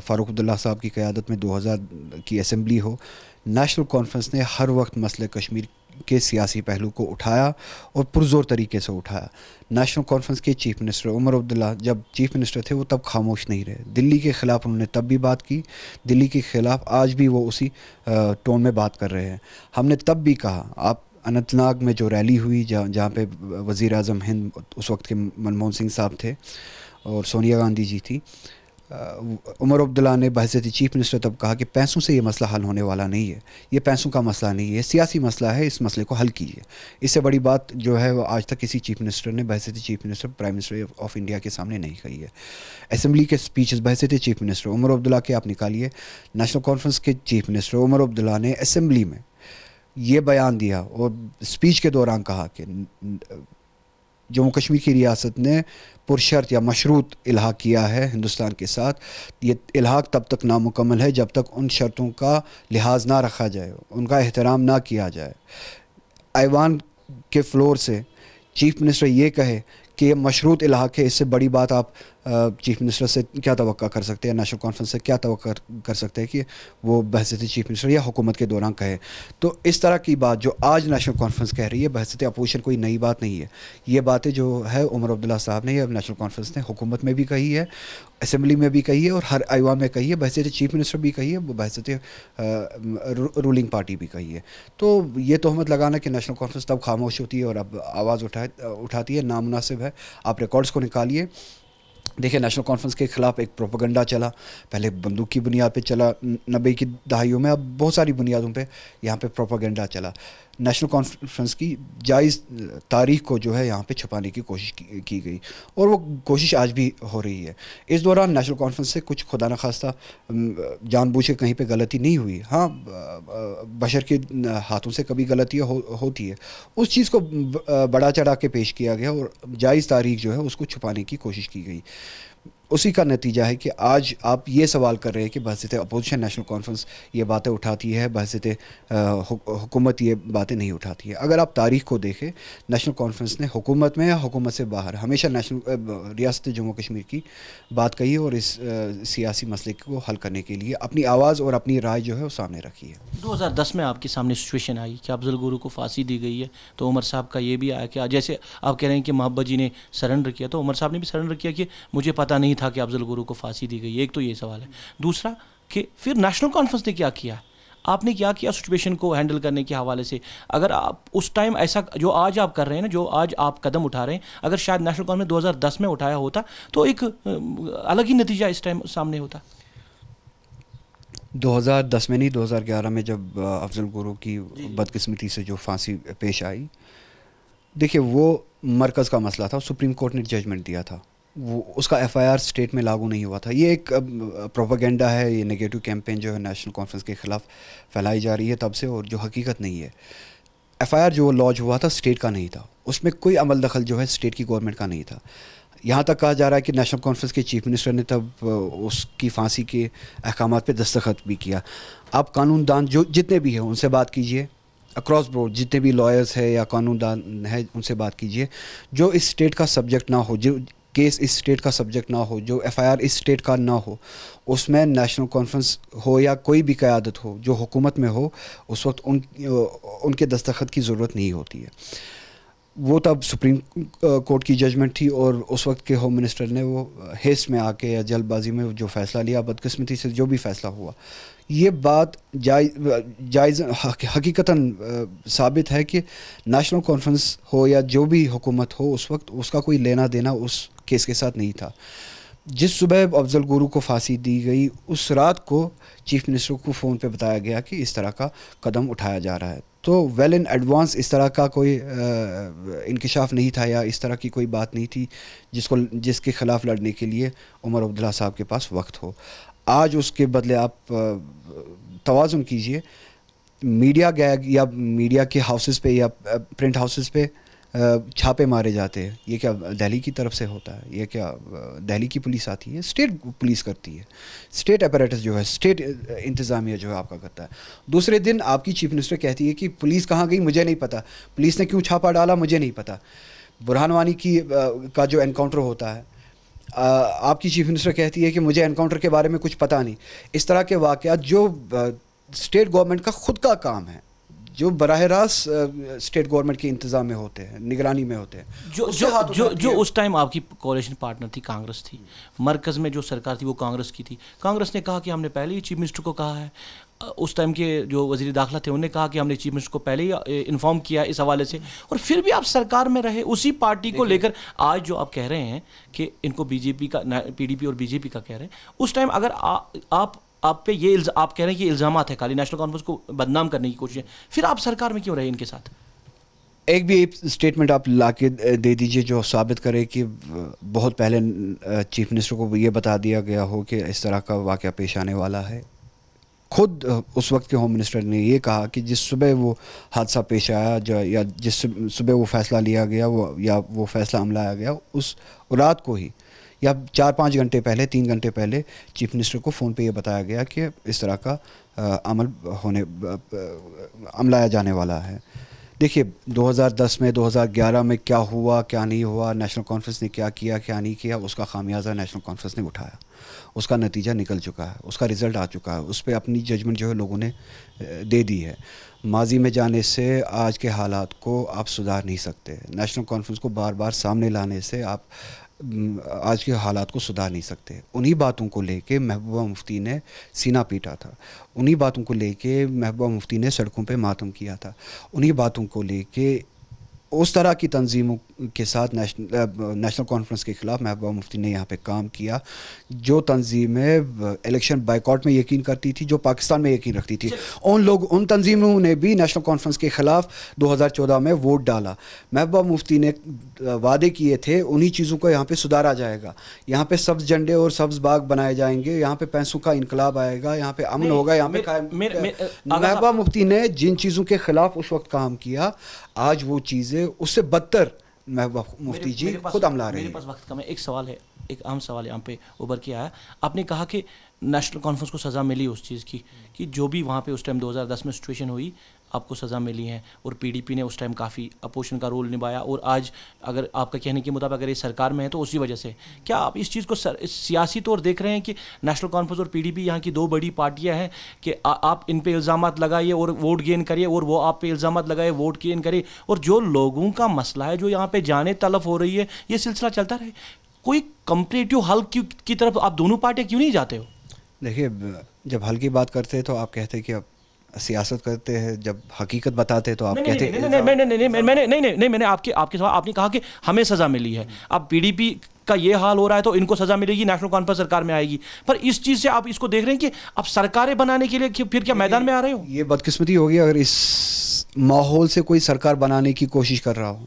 फ़ारूक अब्दुल्ला साहब की क़्यादत में 2000 की असम्बली हो, नेशनल कॉन्फ्रेंस ने हर वक्त मसले कश्मीर के सियासी पहलू को उठाया और पुरजोर तरीके से उठाया। नेशनल कॉन्फ्रेंस के चीफ मिनिस्टर उमर अब्दुल्ला जब चीफ मिनिस्टर थे, वो तब खामोश नहीं रहे। दिल्ली के ख़िलाफ़ उन्होंने तब भी बात की, दिल्ली के ख़िलाफ़ आज भी वो उसी टोन में बात कर रहे हैं। हमने तब भी कहा, आप अनंतनाग में जो रैली हुई, जहाँ जहाँ पे वज़ी अजम हिंद उस वक्त के मनमोहन सिंह साहब थे और सोनिया गांधी जी थी। उमर अब्दुल्ला ने बहसीत चीफ मिनिस्टर तब कहा कि पैसों से ये मसला हल होने वाला नहीं है। ये पैसों का मसला नहीं है, सियासी मसला है, इस मसले को हल कीजिए। इससे बड़ी बात जो है वो आज तक किसी चीफ मिनिस्टर ने बहसीत chief minister, prime minister of India के सामने नहीं कही है। असम्बली के स्पीचेस बहसीत चीफ मिनिस्टर उमर अब्दुल्ला के आप निकालिए। नेशनल कॉन्फ्रेंस के चीफ मिनिस्टर उमर अब्दुल्ला ने असम्बली में ये बयान दिया और स्पीच के दौरान कहा कि जम्मू कश्मीर की रियासत ने पुरशर्त या मशरूत इलाहा किया है हिंदुस्तान के साथ। ये इलाहा तब तक नामुकम्मल है जब तक उन शर्तों का लिहाज ना रखा जाए, उनका एहतराम ना किया जाए। ऐवान के फ्लोर से चीफ मिनिस्टर ये कहे कि ये मशरूत इलाक है इससे बड़ी बात आप चीफ मिनिस्टर से क्या तो कर सकते हैं? नेशनल कॉन्फ्रेंस से क्या तो कर सकते हैं कि वो बहसीत चीफ मिनिस्टर या हुकूमत के दौरान कहे? तो इस तरह की बात जो आज नेशनल कॉन्फ्रेंस कह रही है बहसीत अपोजिशन कोई नई बात नहीं है। ये बातें जो है उमर अब्दुल्ला साहब ने या नेशनल कॉन्फ्रेंस ने हुकूमत में भी कही है असम्बली में भी कही है और हर आयवा में कही है बहसीत चीफ मिनिस्टर भी कही है बहसीत रूलिंग पार्टी भी कही है। तो ये तहमत लगाना कि नेशनल कॉन्फ्रेंस तब खामोश होती है और अब आवाज़ उठा, उठाती है नामनासिब है आप रिकॉर्ड्स को निकालिए। देखिए नेशनल कॉन्फ्रेंस के ख़िलाफ़ एक प्रोपोगंडा चला। पहले बंदूक की बुनियाद पे चला नब्बे की दहाइयों में। अब बहुत सारी बुनियादों पे यहाँ पे प्रोपोगंडा चला। नेशनल कॉन्फ्रेंस की जायज़ तारीख को जो है यहाँ पे छुपाने की कोशिश की, की गई। और वो कोशिश आज भी हो रही है। इस दौरान नेशनल कॉन्फ्रेंस से कुछ खुदा न खास्ता जानबूझ के कहीं पे गलती नहीं हुई। हाँ बशर के हाथों से कभी गलतियाँ हो, होती है। उस चीज़ को बड़ा चढ़ा के पेश किया गया और जायज़ तारीख जो है उसको छुपाने की कोशिश की गई। उसी का नतीजा है कि आज आप ये सवाल कर रहे हैं कि बहसीत अपोजिशन नेशनल कॉन्फ्रेंस ये बातें उठाती है बहसीत हुकूमत ये बातें नहीं उठाती है। अगर आप तारीख को देखें, नेशनल कॉन्फ्रेंस ने हुकूमत में या हुकूमत से बाहर, हमेशा नेशनल रियासत जम्मू कश्मीर की बात कही और इस सियासी मसले को हल करने के लिए अपनी आवाज़ और अपनी राय जो है वो सामने रखी है। दो हज़ार दस में आपके सामने सिचुएशन आई कि अफजल गुरु को फांसी दी गई है तो उमर साहब का ये भी आया कि जैसे आप कह रहे हैं कि मोहब्बत जी ने सरेंडर किया तो उमर साहब ने भी सरेंडर किया कि मुझे पता नहीं था कि अफजल गुरु को फांसी दी गई। एक तो ये सवाल है। दूसरा कि फिर नेशनल कॉन्फ्रेंस ने क्या किया? आपने क्या किया सिचुएशन को हैंडल करने के हवाले से? अगर आप उस टाइम ऐसा जो आज आप कर रहे हैं ना जो आज आप कदम उठा रहे हैं अगर शायद नेशनल कॉन्फ्रेंस 2010 में उठाया होता तो एक अलग ही नतीजा इस टाइम सामने होता। 2010 में नहीं 2011 में जब अफजल गुरु की बदकिस्मती से जो फांसी पेश आई देखिए वो मरकज़ का मसला था सुप्रीम कोर्ट ने जजमेंट दिया था। वो उसका एफआईआर स्टेट में लागू नहीं हुआ था। ये एक प्रोपागेंडा है, ये नेगेटिव कैंपेन जो है नेशनल कॉन्फ्रेंस के ख़िलाफ़ फैलाई जा रही है तब से और जो हकीकत नहीं है। एफआईआर जो लॉन्च हुआ था स्टेट का नहीं था। उसमें कोई अमल दखल जो है स्टेट की गवर्नमेंट का नहीं था। यहाँ तक कहा जा रहा है कि नेशनल कॉन्फ्रेंस के चीफ मिनिस्टर ने तब, उसकी फांसी के अहकाम पर दस्तखत भी किया। आप कानून दान जो, जितने भी हैं, उनसे बात कीजिए। अक्रॉस बोर्ड जितने भी लॉयर्स है या कानून दान है, उनसे बात कीजिए। जो इस स्टेट का सब्जेक्ट ना हो, जो केस इस स्टेट का सब्जेक्ट ना हो, जो एफआईआर इस स्टेट का ना हो, उसमें नेशनल कॉन्फ्रेंस हो या कोई भी क़्यादत हो, जो हुकूमत में हो, उस वक्त उन उनके दस्तखत की ज़रूरत नहीं होती है। वो तब सुप्रीम कोर्ट की जजमेंट थी और उस वक्त के होम मिनिस्टर ने वो हेस्ट में आके या जल्दबाजी में जो फ़ैसला लिया, बदकस्मती से जो भी फ़ैसला हुआ ये बात जायज़ हकीकता साबित है कि नेशनल कॉन्फ्रेंस हो या जो भी हुकूमत हो, उस वक्त उसका कोई लेना देना उस केस के साथ नहीं था। जिस सुबह अफजल गुरु को फांसी दी गई, उस रात को चीफ मिनिस्टर को फ़ोन पे बताया गया कि इस तरह का कदम उठाया जा रहा है। तो वेल इन एडवांस इस तरह का कोई इंकशाफ नहीं था या इस तरह की कोई बात नहीं थी, जिसको, जिसके ख़िलाफ़ लड़ने के लिए उमर अब्दुल्ला साहब के पास वक्त हो। आज उसके बदले आप तोज़ुन कीजिए। मीडिया गैग या मीडिया के हाउसेस पे या प्रिंट हाउसेस पे छापे मारे जाते हैं। ये क्या दिल्ली की तरफ़ से होता है? ये क्या दिल्ली की पुलिस आती है? स्टेट पुलिस करती है। स्टेट अपरेटस जो है, स्टेट इंतज़ामिया जो है आपका करता है। दूसरे दिन आपकी चीफ मिनिस्टर कहती है कि पुलिस कहाँ गई? मुझे नहीं पता। पुलिस ने क्यों छापा डाला? मुझे नहीं पता। बुरहान वानी की का जो एनकाउंटर होता है आपकी चीफ मिनिस्टर कहती है कि मुझे एनकाउंटर के बारे में कुछ पता नहीं। इस तरह के वाक़ जो स्टेट गवर्नमेंट का खुद का काम है जो बरह रास्त स्टेट गवर्नमेंट के इंतज़ाम में होते हैं निगरानी में होते हैं जो जो जो, जो उस टाइम आपकी कोलेशन पार्टनर थी कांग्रेस थी मरकज़ में जो सरकार थी वो कांग्रेस की थी। कांग्रेस ने कहा कि हमने पहले ही चीफ मिनिस्टर को कहा है उस टाइम के जो वज़ीर दाखिला थे उन्होंने कहा कि हमने चीफ मिनिस्टर को पहले ही इन्फॉर्म किया इस हवाले से। और फिर भी आप सरकार में रहे उसी पार्टी को लेकर आज जो आप कह रहे हैं कि इनको बीजेपी का पीडीपी और बीजेपी का कह रहे हैं उस टाइम अगर आ, आप आप पे ये आप कह रहे हैं कि इल्ज़ाम है खाली नेशनल कॉन्फ्रेंस को बदनाम करने की कोशिश है फिर आप सरकार में क्यों रहे इनके साथ? एक भी एक स्टेटमेंट आप ला के दे दीजिए जो साबित करे कि बहुत पहले चीफ मिनिस्टर को ये बता दिया गया हो कि इस तरह का वाक़ पेश आने वाला है। खुद उस वक्त के होम मिनिस्टर ने ये कहा कि जिस सुबह वो हादसा पेश आया या जिस सुबह वो फ़ैसला लिया गया, वो, या वो फ़ैसला अमलाया गया, उस रात को ही, या चार पाँच घंटे पहले, तीन घंटे पहले चीफ मिनिस्टर को फ़ोन पे ये बताया गया कि इस तरह का अमल होने अमलाया जाने वाला है। देखिए 2010 में 2011 में क्या हुआ, क्या नहीं हुआ नेशनल कॉन्फ्रेंस ने क्या किया, क्या नहीं किया, उसका खामियाजा नेशनल कॉन्फ्रेंस ने उठाया। उसका नतीजा निकल चुका है, उसका रिज़ल्ट आ चुका है, उस पर अपनी जजमेंट जो है लोगों ने दे दी है। माजी में जाने से आज के हालात को आप सुधार नहीं सकते। नेशनल कॉन्फ्रेंस को बार बार सामने लाने से आप आज के हालात को सुधार नहीं सकते। उन्हीं बातों को लेके महबूबा मुफ्ती ने सीना पीटा था। उन्हीं बातों को लेके महबूबा मुफ्ती ने सड़कों पे मातम किया था। उन्हीं बातों को लेके उस तरह की तंजीमों के साथ नेशनल नेशनल कॉन्फ्रेंस के ख़िलाफ़ महबूबा मुफ्ती ने यहाँ पे काम किया जो तंजीमें इलेक्शन बाइकआउट में यकीन करती थी जो पाकिस्तान में यकीन रखती थी। उन लोग उन तंजीमों ने भी नेशनल कॉन्फ्रेंस के ख़िलाफ़ 2014 में वोट डाला। महबूबा मुफ्ती ने वादे किए थे उन्हीं चीज़ों को यहाँ पे सुधारा जाएगा। यहाँ पे सब्ज़ झंडे और सब्ज़ बाग बनाए जाएँगे यहाँ पे पैसों का इनकलाब आएगा यहाँ पे अमन होगा यहाँ पे महबूबा मुफ्ती ने जिन चीज़ों के ख़िलाफ़ उस वक्त काम किया आज वो चीज़ें उससे बदतर मुफ्ती जी खुद अमला रहे मेरे पास वक्त कम है। एक सवाल है एक आम सवाल यहाँ पे उभर के आया। आपने कहा कि नेशनल कॉन्फ्रेंस को सज़ा मिली उस चीज़ की कि जो भी वहाँ पे उस टाइम 2010 में सिचुएशन हुई आपको सज़ा मिली है। और पीडीपी ने उस टाइम काफ़ी अपोजिशन का रोल निभाया। और आज अगर आपका कहने के मुताबिक अगर ये सरकार में है तो उसी वजह से। क्या आप इस चीज़ को सर, सियासी तौर देख रहे हैं कि नेशनल कॉन्फ्रेंस और पीडीपी यहाँ की दो बड़ी पार्टियाँ हैं कि आ, आप इन पर इल्ज़ाम लगाइए और वोट गेन करिए और वो आप पे इल्ज़ाम लगाए वोट गेन करिए। और जो लोगों का मसला है जो यहाँ पर जाने तलफ हो रही है ये सिलसिला चलता रहे। कोई कंपरेटिव हल की तरफ़ आप दोनों पार्टियाँ क्यों नहीं जाते हो? देखिए जब हल्की बात करते हैं तो आप कहते हैं कि अब सियासत करते हैं जब हकीकत बताते हैं तो आप कहते हैं नहीं नहीं नहीं नहीं मैंने नहीं नहीं नहीं मैंने आपके आपके सवाल आपने कहा कि हमें सज़ा मिली है। अब पीडीपी का ये हाल हो रहा है तो इनको सज़ा मिलेगी नेशनल कॉन्फ्रेंस सरकार में आएगी। पर इस चीज़ से आप इसको देख रहे हैं कि आप सरकारें बनाने के लिए फिर क्या मैदान में आ रहे हो? ये बदकिस्मती होगी अगर इस माहौल से कोई सरकार बनाने की कोशिश कर रहा हो।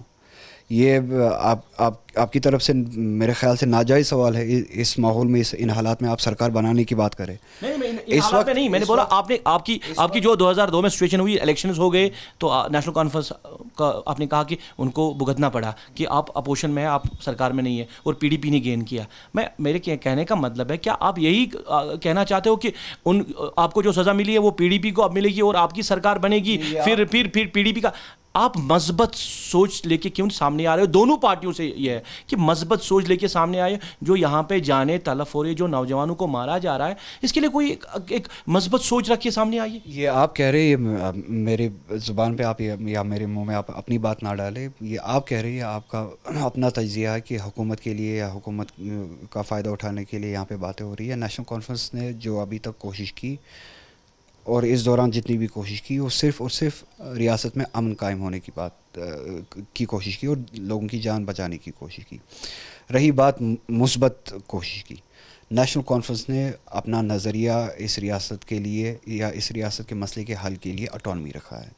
ये आप आप आपकी तरफ़ से मेरे ख्याल से नाजायज़ सवाल है इस माहौल में इस इन हालात में आप सरकार बनाने की बात करें। नहीं, नहीं, इस वक्त नहीं मैंने बोला आपने आपकी आपकी जो 2002 में सिचुएशन हुई इलेक्शंस हो गए तो नेशनल कॉन्फ्रेंस का आपने कहा कि उनको भुगतना पड़ा कि आप अपोजिशन में है आप सरकार में नहीं है और पीडीपी ने गेन किया। मैं मेरे कहने का मतलब है क्या आप यही कहना चाहते हो कि उन आपको जो सज़ा मिली है वो पीडीपी को अब मिलेगी और आपकी सरकार बनेगी फिर फिर फिर पीडीपी का आप मजबत सोच लेके क्यों सामने आ रहे हो? दोनों पार्टियों से ये है कि मजबत सोच लेके सामने आए जो यहाँ पे जाने तलफ हो रही जो नौजवानों को मारा जा रहा है इसके लिए कोई एक, एक मजबत सोच रखिए सामने आइए। ये आप कह रहे हैं मेरे ज़ुबान पे आप या मेरे मुँह में आप अपनी बात ना डालें ये आप कह रहे हैं आपका अपना तजिया है कि हुकूमत के लिए या हुकूमत का फ़ायदा उठाने के लिए यहाँ पर बातें हो रही है। नेशनल कॉन्फ्रेंस ने जो अभी तक कोशिश की और इस दौरान जितनी भी कोशिश की, वो सिर्फ़ और सिर्फ़ रियासत में अमन कायम होने की बात की कोशिश की और लोगों की जान बचाने की कोशिश की। रही बात मुस्बत कोशिश की। नेशनल कॉन्फ्रेंस ने अपना नज़रिया इस रियासत के लिए या इस रियासत के मसले के हल के लिए अटोनमी रखा है।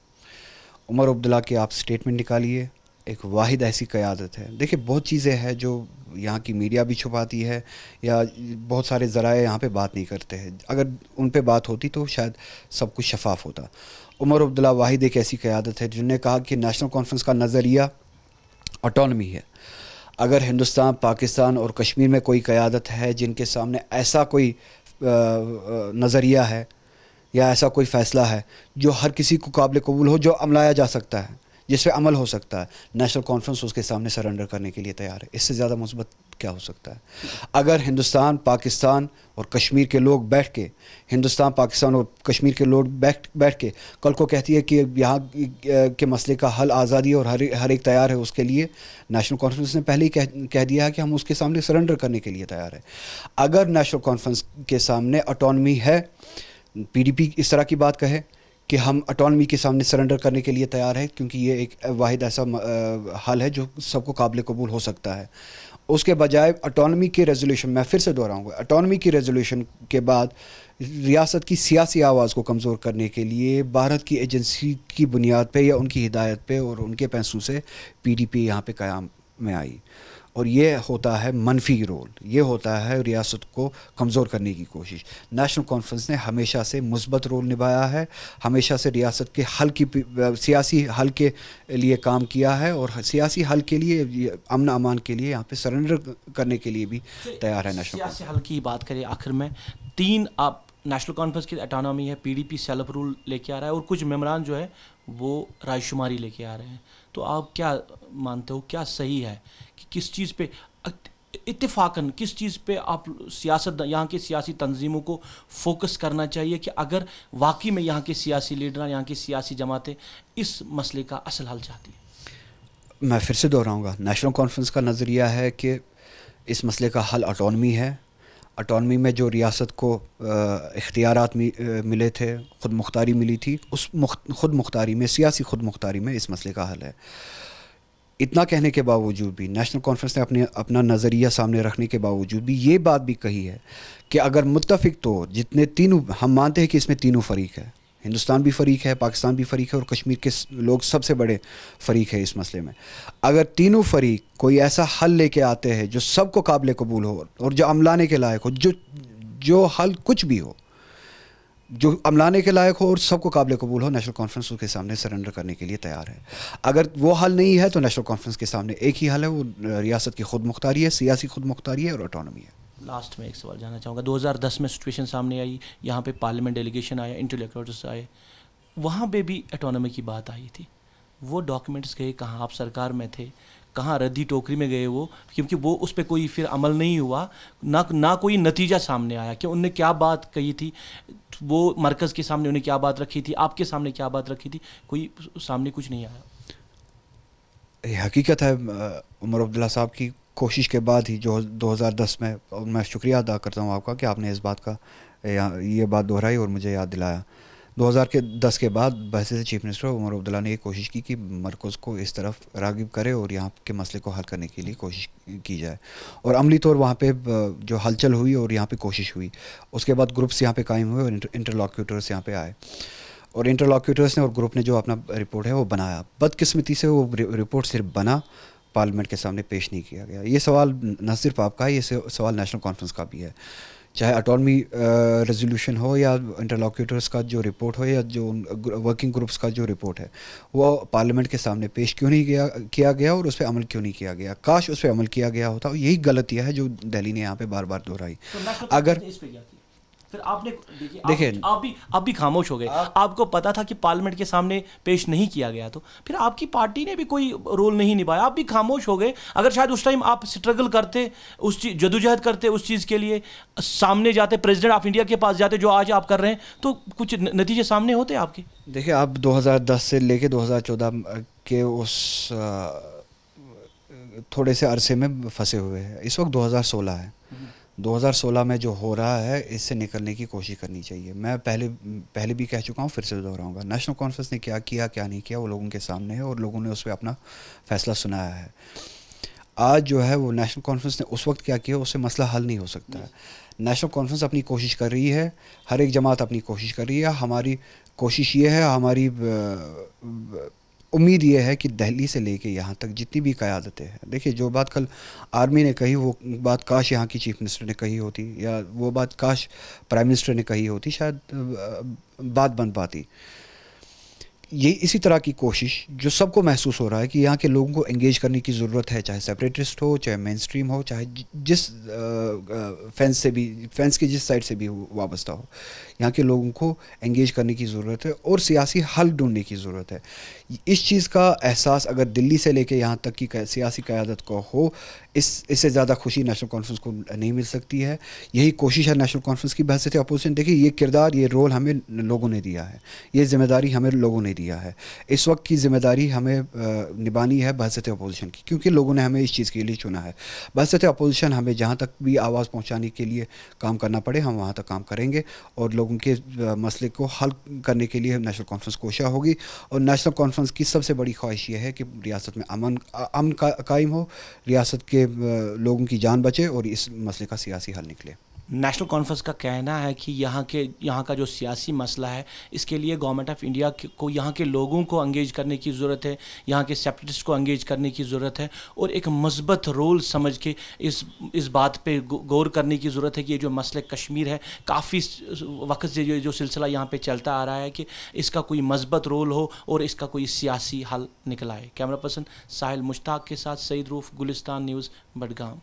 उमर अब्दुल्ला के आप स्टेटमेंट निकालिए। एक वाहिद ऐसी क़्यादत है। देखिए, बहुत चीज़ें हैं जो यहाँ की मीडिया भी छुपाती है या बहुत सारे ज़राए यहाँ पे बात नहीं करते हैं। अगर उन पे बात होती तो शायद सब कुछ शफाफ होता। उमर अब्दुल्ला वाहिद एक ऐसी क़्यादत है जिन्होंने कहा कि नेशनल कॉन्फ्रेंस का नज़रिया ऑटोनमी है। अगर हिंदुस्तान, पाकिस्तान और कश्मीर में कोई क़्यादत है जिनके सामने ऐसा कोई नज़रिया है या ऐसा कोई फ़ैसला है जो हर किसी को काबिल कबूल हो, जो अमलाया जा सकता है जिस पर अमल हो सकता है। नेशनल कॉन्फ्रेंस उसके सामने सरेंडर करने के लिए तैयार है। इससे ज़्यादा मुस्बत क्या हो सकता है? अगर हिंदुस्तान, पाकिस्तान और कश्मीर के लोग बैठ के, हिंदुस्तान, पाकिस्तान और कश्मीर के लोग बैठ बैठ के, कल को कहती है कि यहाँ के मसले का हल आज़ादी और हर हर एक तैयार है उसके लिए नेशनल कॉन्फ्रेंस ने पहले ही कह कह दिया है कि हम उसके सामने सरेंडर करने के लिए तैयार है। अगर नेशनल कॉन्फ्रेंस के सामने अटोनमी है पीडीपी इस तरह की बात कहे कि हम अटोनमी के सामने सरेंडर करने के लिए तैयार है, क्योंकि ये एक वाहिद ऐसा हल है जो सबको काबिल कबूल हो सकता है। उसके बजाय अटोनमी के रेजोल्यूशन मैं फिर से दोहराऊँगा अटोनमी की रेजोल्यूशन के बाद रियासत की सियासी आवाज़ को कमज़ोर करने के लिए भारत की एजेंसी की बुनियाद पे या उनकी हिदायत पे और उनके पैसों से पीडीपी यहाँ पे क़्याम में आई। और ये होता है मनफी रोल ये होता है रियासत को कमज़ोर करने की कोशिश। नेशनल कॉन्फ्रेंस ने हमेशा से मुस्बत रोल निभाया है हमेशा से रियासत के हल की सियासी हल के लिए काम किया है और सियासी हल के लिए अमन अमान के लिए यहाँ पे सरेंडर करने के लिए भी तैयार है नेशनल सियासी हल की बात करें आखिर में तीन आप नेशनल कॉन्फ्रेंस की अटानॉमी है पीडीपी सेल्फ रूल लेके आ रहा है और कुछ मेम्बरान जो है, वो रायशुमारी लेके आ रहे हैं। तो आप क्या मानते हो, क्या सही है कि किस चीज़ पे इतफाक़न किस चीज़ पे आप सियासत, यहाँ की सियासी तंजीमों को फोकस करना चाहिए कि अगर वाकई में यहाँ के सियासी लीडर यहाँ की सियासी जमातें इस मसले का असल हल चाहती हैं? मैं फिर से दोहराऊँगा। नेशनल कॉन्फ्रेंस का नज़रिया है कि इस मसले का हल अटोनमी है अटोनमी में जो रियासत को इख्तियार मिले थे ख़ुद मुख्तारी मिली थी उस ख़ुद मुख्तारी में सियासी ख़ुद मुख्तारी में इस मसले का हल है इतना कहने के बावजूद भी नेशनल कॉन्फ्रेंस ने अपने अपना नज़रिया सामने रखने के बावजूद भी ये बात भी कही है कि अगर मुतफिक तो जितने तीनों हम मानते हैं कि इसमें तीनों फरीक है हिंदुस्तान भी फरीक है, पाकिस्तान भी फरीक है और कश्मीर के लोग सबसे बड़े फरीक है इस मसले में। अगर तीनों फरीक कोई ऐसा हल लेके आते हैं जो सबको काबिल कबूल हो और जो अमलाने के लायक हो, जो जो हल कुछ भी हो, जो अमलाने के लायक हो और सबको काबिल कबूल हो, नेशनल कॉन्फ्रेंस उसके सामने सरेंडर करने के लिए तैयार है। अगर वो हल नहीं है तो नेशनल कॉन्फ्रेंस के सामने एक ही हल है, वो रियासत की खुद मुख्तारी है, सियासी खुद मुख्तारी है और ऑटोनमी है। लास्ट में एक सवाल जानना चाहूँगा। 2010 में सिचुएशन सामने आई, यहाँ पे पार्लियामेंट डेलीगेशन आया इंटेलेक्टर्स आए, वहाँ पे भी ऑटोनॉमी की बात आई थी। वो डॉक्यूमेंट्स गए, कहाँ आप सरकार में थे, कहाँ रद्दी टोकरी में गए वो, क्योंकि वो उस पर कोई फिर अमल नहीं हुआ, ना ना कोई नतीजा सामने आया कि उनने क्या बात कही थी, वो मरकज़ के सामने उन्हें क्या बात रखी थी, आपके सामने क्या बात रखी थी, कोई सामने कुछ नहीं आया। हकीकत है उमर अब्दुल्ला साहब की कोशिश के बाद ही जो 2010 में मैं शुक्रिया अदा करता हूँ आपका कि आपने इस बात का, ये बात दोहराई और मुझे याद दिलाया। 2000 के 10 के बाद बहसे चीफ मिनिस्टर उमर अब्दुल्ला ने ये कोशिश की कि मरकज़ को इस तरफ़ रागिब करे और यहाँ के मसले को हल करने के लिए कोशिश की जाए। और अमली तौर वहाँ पे जो हलचल हुई और यहाँ पे कोशिश हुई। उसके बाद ग्रुप्स यहाँ पे कायम हुए और इंटरलॉक्यूटर्स यहाँ पे आए। और इंटरलॉक्यूटर्स ने और ग्रुप ने जो अपना रिपोर्ट है वो बनाया। बदकिस्मती से वो रिपोर्ट सिर्फ़ बना पार्लियामेंट के सामने पेश नहीं किया गया। ये सवाल न सिर्फ़ आपका है ये सवाल नेशनल कॉन्फ्रेंस का भी है। चाहे अटॉनमी रेजोल्यूशन हो या इंटरलॉक्यूटर्स का जो रिपोर्ट हो या जो वर्किंग ग्रुप्स का जो रिपोर्ट है वो पार्लियामेंट के सामने पेश क्यों नहीं किया किया गया और उस पर अमल क्यों नहीं किया गया? काश उस पर अमल किया गया होता। यही गलतियाँ है जो दिल्ली ने यहाँ पे बार बार दोहराई। तो अगर फिर आपने देखिए आप, आप भी आप भी खामोश हो गए। आप, आपको पता था कि पार्लियामेंट के सामने पेश नहीं किया गया तो फिर आपकी पार्टी ने भी कोई रोल नहीं निभाया। आप भी खामोश हो गए। अगर शायद उस टाइम आप स्ट्रगल करते उस चीज़ जदोजहद करते उस चीज़ के लिए सामने जाते प्रेसिडेंट ऑफ़ इंडिया के पास जाते जो आज आप कर रहे हैं तो कुछ नतीजे सामने होते आपके? देखिए आप 2010 से लेके 2014 के उस थोड़े से अरसे में फंसे हुए हैं। इस वक्त 2016 है। 2016 में जो हो रहा है, इससे निकलने की कोशिश करनी चाहिए। मैं पहले पहले भी कह चुका हूँ, फिर से दोहराऊँगा। नेशनल कॉन्फ्रेंस ने क्या किया, क्या नहीं किया, वो लोगों के सामने है और लोगों ने उस पर अपना फैसला सुनाया है। आज जो है वो नेशनल कॉन्फ्रेंस ने उस वक्त क्या किया, उससे मसला हल नहीं हो सकता है। नेशनल कॉन्फ्रेंस अपनी कोशिश कर रही है, हर एक जमात अपनी कोशिश कर रही है। हमारी कोशिश ये है, हमारी उम्मीद ये है कि दिल्ली से लेके यहाँ तक जितनी भी क़्यादतें हैं, देखिए जो बात कल आर्मी ने कही, वो बात काश यहाँ की चीफ मिनिस्टर ने कही होती या वो बात काश प्राइम मिनिस्टर ने कही होती, शायद बात बन पाती। ये इसी तरह की कोशिश जो सबको महसूस हो रहा है कि यहाँ के लोगों को एंगेज करने की ज़रूरत है, चाहे सेपरेटिस्ट हो, चाहे मेन स्ट्रीम हो, चाहे जिस फेंस से भी फेंस की जिस साइड से भी वाबस्ता हो, यहाँ के लोगों को एंगेज करने की ज़रूरत है और सियासी हल ढूँढने की ज़रूरत है। इस चीज़ का एहसास अगर दिल्ली से लेके यहाँ तक की, सियासी क़्यादत को हो इस, इससे ज़्यादा खुशी नेशनल कॉन्फ्रेंस को नहीं मिल सकती है। यही कोशिश है नेशनल कॉन्फ्रेंस की बहस अपोजिशन देखिए, ये किरदार, ये रोल हमें लोगों ने दिया है। ये ज़िम्मेदारी हमें लोगों ने दिया है। इस वक्त की ज़िम्मेदारी हमें निभानी है बहसत अपोजिशन की, क्योंकि लोगों ने हमें इस चीज़ के लिए चुना है। बहसत अपोजिशन हमें जहाँ तक भी आवाज़ पहुँचाने के लिए काम करना पड़े, हम वहाँ तक काम करेंगे और लोगों के मसले को हल करने के लिए नेशनल कॉन्फ्रेंस कोशिश होगी। और नेशनल कॉन्फ्रेंस की सबसे बड़ी ख्वाहिश ये है कि रियासत में अमन अमन कायम हो, रियासत के लोगों की जान बचे और इस मसले का सियासी हल निकले। नेशनल कॉन्फ्रेंस का कहना है कि यहाँ के यहाँ का जो सियासी मसला है इसके लिए गवर्नमेंट ऑफ़ इंडिया को यहाँ के लोगों को अंगेज करने की ज़रूरत है यहाँ के सेपरेटिस्ट को अंगेज करने की ज़रूरत है और एक मस्बत रोल समझ के इस इस बात पे गौर करने की ज़रूरत है कि ये जो मसले कश्मीर है काफ़ी वक्त से जो, जो सिलसिला यहाँ पर चलता आ रहा है कि इसका कोई मस्बत रोल हो और इसका कोई सियासी हल निकल आए। कैमरा पर्सन साहिल मुश्ताक के साथ सईद रूफ गुलिस्तान न्यूज़ बडगाम।